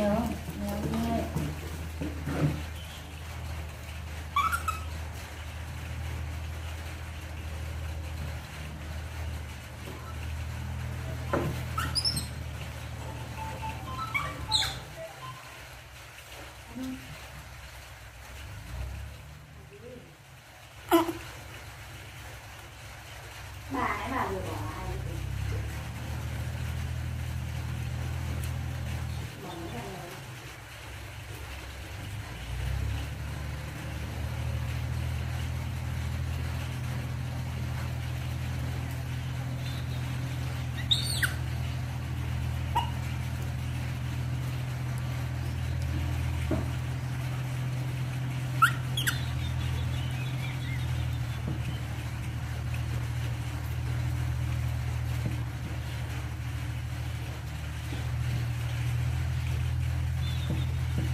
nhiều nhiều bà nãy bà vừa bỏ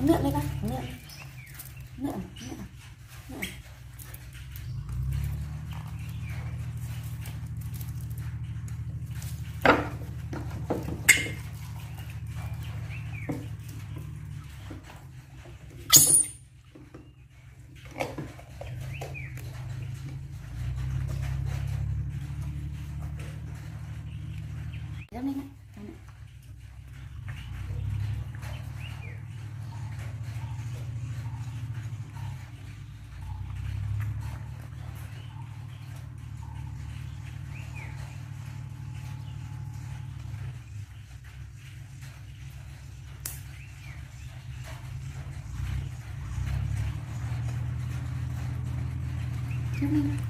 Uống nước đi con, uống nước Nước, nước, Dám lên ạ dám lên. Dám lên ạ